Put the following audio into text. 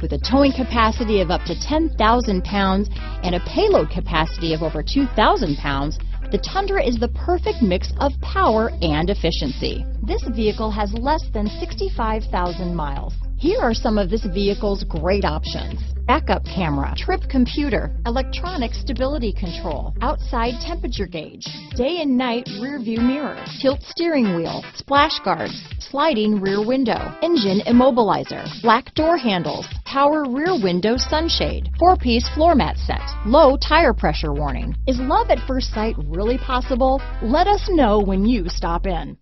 With a towing capacity of up to 10,000 pounds and a payload capacity of over 2,000 pounds, the Tundra is the perfect mix of power and efficiency. This vehicle has less than 65,000 miles. Here are some of this vehicle's great options. Backup camera, trip computer, electronic stability control, outside temperature gauge, day and night rear view mirror, tilt steering wheel, splash guards, sliding rear window, engine immobilizer, black door handles, power rear window sunshade, four-piece floor mat set, low tire pressure warning. Is love at first sight really possible? Let us know when you stop in.